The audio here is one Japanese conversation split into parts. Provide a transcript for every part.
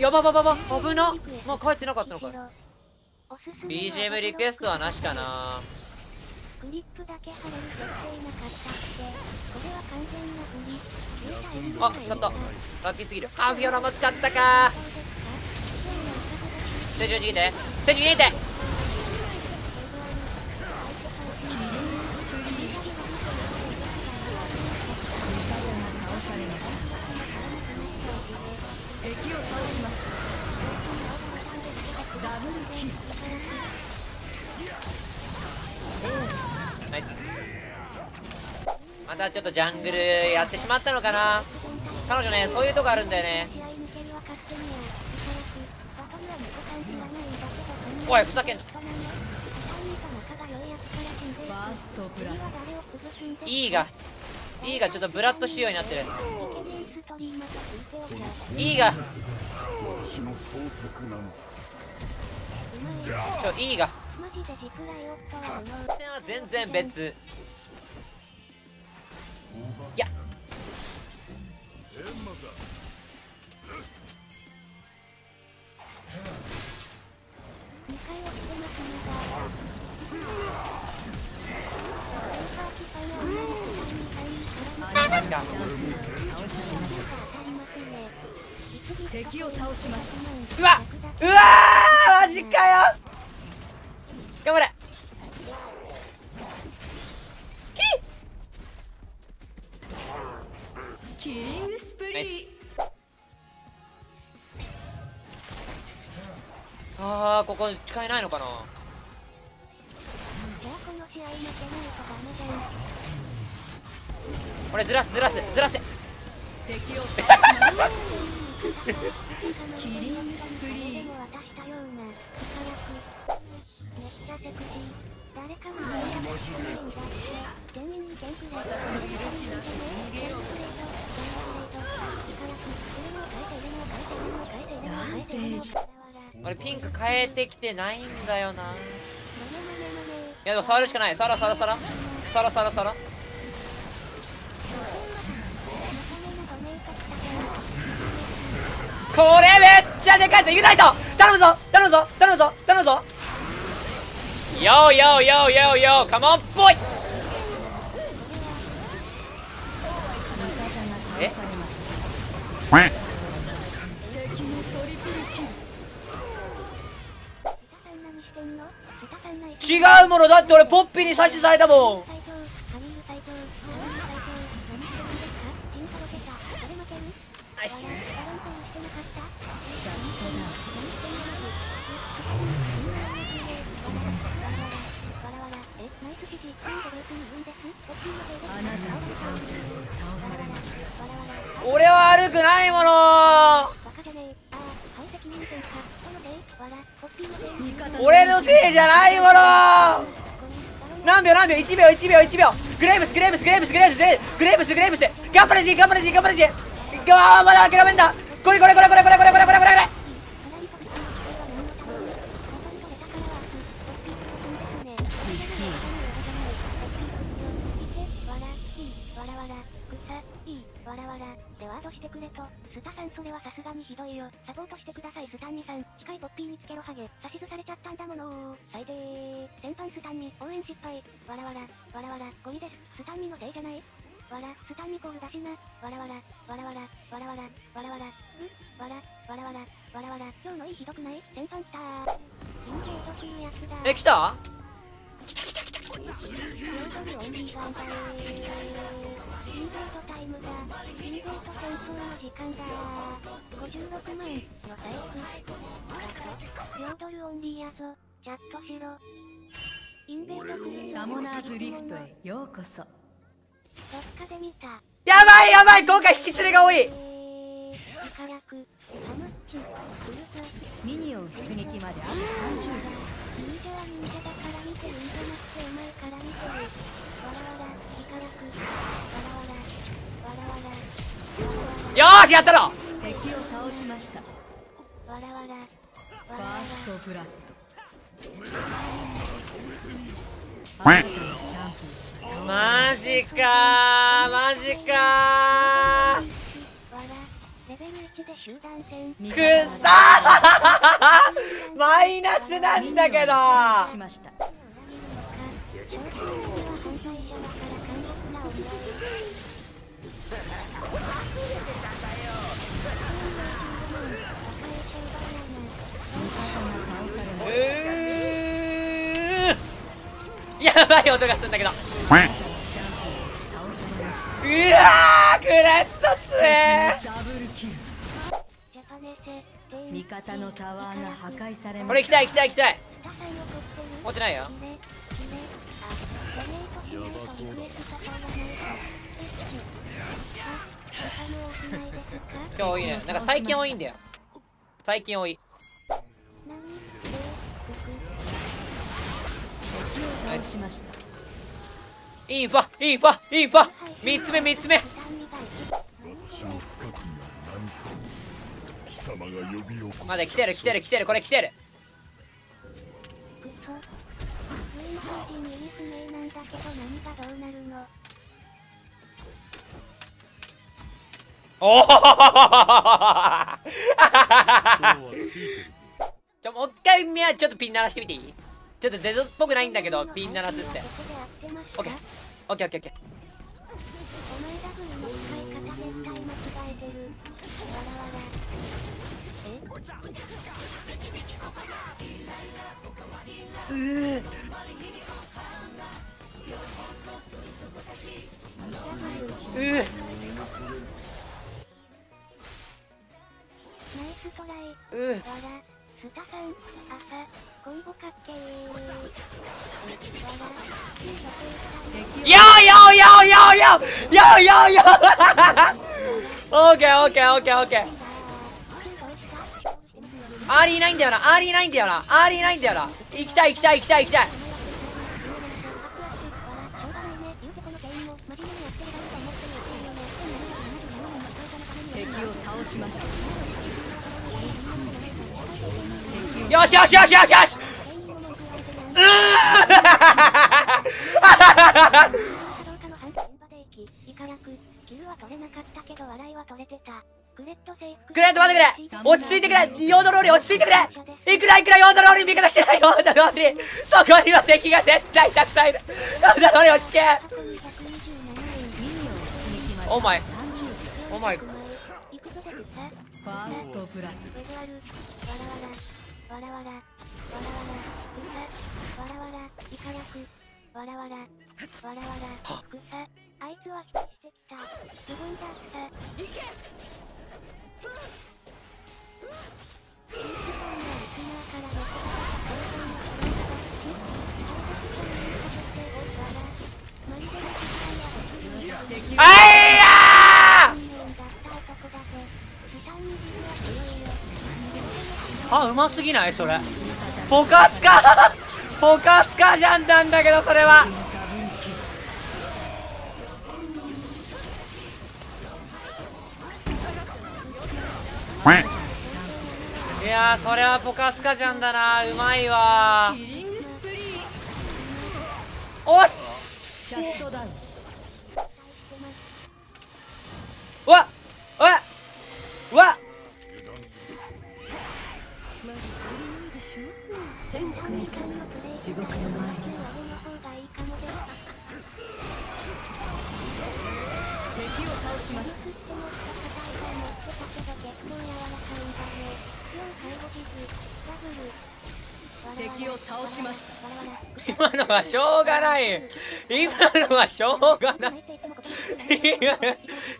やばばばば危な。まあ帰ってなかったのか BGM リクエストはなしかな。クリップだけ貼れる設定なかったってこれは完全なフリあ使ったラッキーすぎる。あフィオラも使ったか。ージ逃げてステージ逃げてナイス。またちょっとジャングルやってしまったのかな？彼女ねそういうとこあるんだよね。おいふざけんな。いいがいいがちょっとブラッド仕様になってる。いいが。ちょいいが。全然別いや。敵を倒しまうわうわジかよ。頑張れ。キリングスプリー。あーここ使えないのかな？これずらすずらすずらせ。敵 をキリングスプリーでも渡したような力くめっちゃセクシー誰かも見えなくていいんだって全員にゲンプレイト私の許しなし逃げようなんてーじ俺ピンク変えてきてないんだよな。いやでも触るしかない。触ら触ら触ら。触ら触ら触ら。これめっちゃでかいぞユナイト頼むぞ頼むぞ頼むぞ頼むぞ。ヨーヨーヨーヨーヨーカモンボイえ？違うもの。だって俺ポッピーに指図されたもん俺は悪くないもの。俺のせいじゃないもの。何秒何秒？1秒1秒1秒。グレーブスグレーブスグレーブスグレーブスグレーブスグレーブス。頑張れ G 頑張れ G 頑張れ G あーまだ諦めんだこれこれこれこれこれこれこれこれこれ。これわらわらでワードしてくれとスタさんそれはさすがにひどいよサポートしてくださいスタンミさん近いポッピーにつけろハゲ指図されちゃったんだもの最低先般スタンミ応援失敗わらわらわらわらゴミですスタンミのせいじゃないわら、スタンコゴールだしな、わらわら、わらわら、わらわら、わらわら、ぐ、わら、わらわら、わらわら、今日のいいひどくない？先輩来たー。人生と来るやつだ。え、来た？来た来た来た来た。ヨードルオンリーンだー。人生とタイムだ。人生と戦争の時間だー。56万の財布。ヨードルオンリーやぞ。チャットしろ。インベードサモナーズリフトへようこそ。どっかで見た。やばいやばい今回引き連れが多いミニオン出撃まであと30秒。よしやったろ敵を倒しましたわらわらファーストブラッドマジかマジかくっそマイナスなんだけどうやばい音がするんだけどうわーグレットつえ味方のタワー。が破壊されこれ行きたい行きたい行きたい。持ってないよ。今日多いね。なんか最近多いんだよ。最近多い。ナイスインファインファインファ。3つ目3つ目。まだ来てる来てる来てる。これ来てる。おおちょもう一回みやちょっとピン鳴らしてみていいちょっとデゾっぽくないんだけどピン鳴らすってオッケーかオッケーオッケーうー。スタさん朝コンボかっけーえわらいよーよーよーよーよーよーよーよー オーケーオーケーオーケーオーケー。アーリーないんだよなアーリーないんだよなアーリーないんだよな。行きたい行きたい行きたい行きたい。敵を倒しました。よしよしよしよしよし。うー。クレート待ってくれ。落ち着いてくれ。ヨードローリー落ち着いてくれ。いくらいくらヨードローリー味方してないヨードローリー。そこには敵が絶対たくさんいる。ヨードローリー落ち着け。お前。お前。ファーストブラッベルアルわらわら。わらわら。うさ。わらわら。いかやく。わらわら。わらわら。くさ。あいつは引きしてきた。自分だった。いけ西本が沖縄から横浜、東京の車が来て、大崎県に、あいやー悲惨に自あうますぎない？それ。ポカスカ。ポカスカじゃんなんだけどそれは。いやーそれはポカスカじゃんだな。うまいわ。おっしわう敵を倒しました。敵を倒しました。今のはしょうがない。今のはしょうがない。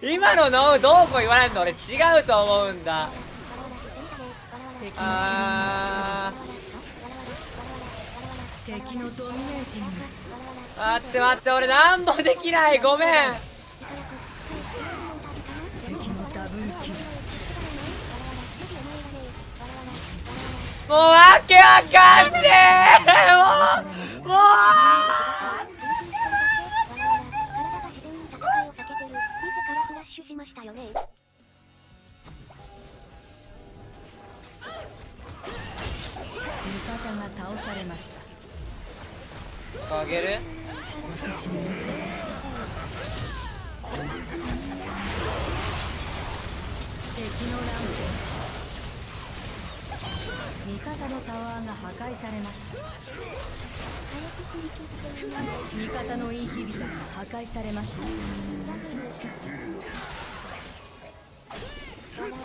今ののどうこう言わないの俺違うと思うんだ。あ敵のドミネーティング。ー待って待って俺なんもできない。ごめんもうわけわかんねえ。もう。もうあげる？敵のランド味方のタワーが破壊されました。味方のインヒビタが破壊されましたわらわら、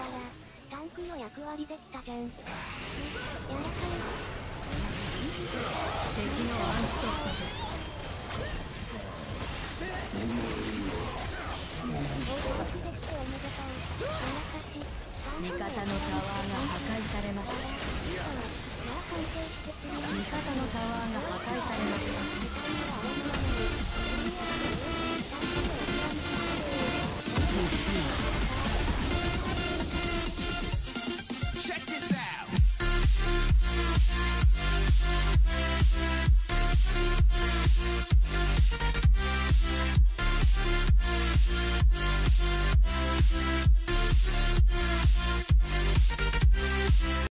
タンクの役割できたじゃん。やらかい敵のワンストップい。報告できておめでとう。やらかし。味方のタワーが破壊されました。味方のタワーが破壊されました。